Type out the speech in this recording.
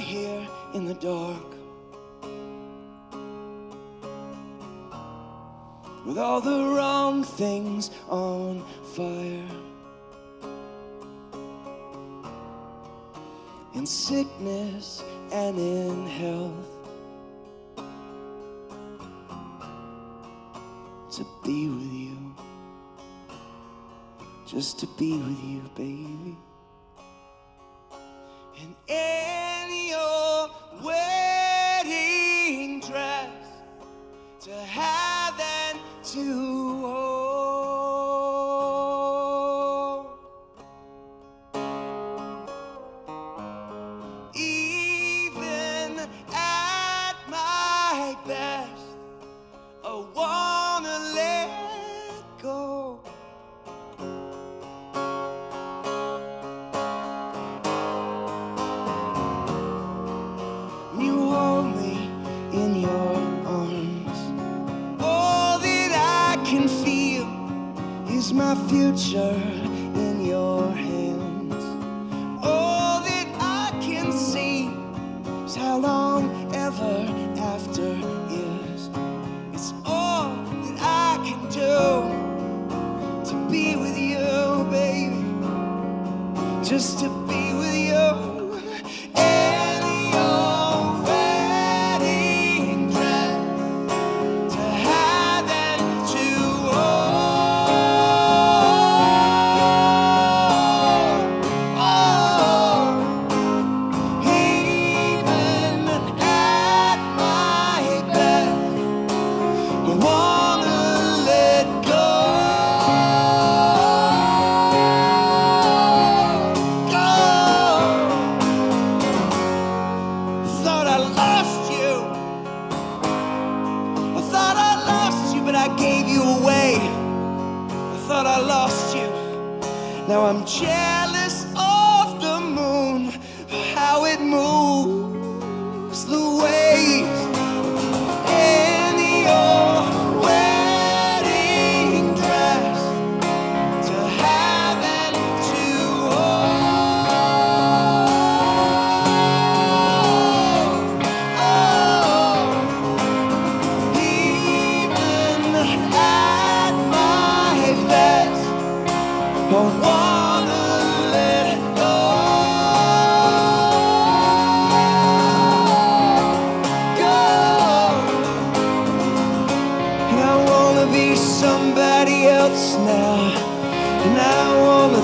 here in the dark. With all the wrong things on fire. In sickness and in health. To be with you. Just to be with you, baby. And in your wedding dress to heaven to my future in your hands. All that I can see is how long ever after is. It's all that I can do to be with you, baby. Just to I gave you away. I thought I lost you. Now I'm jealous somebody else now. And I wanna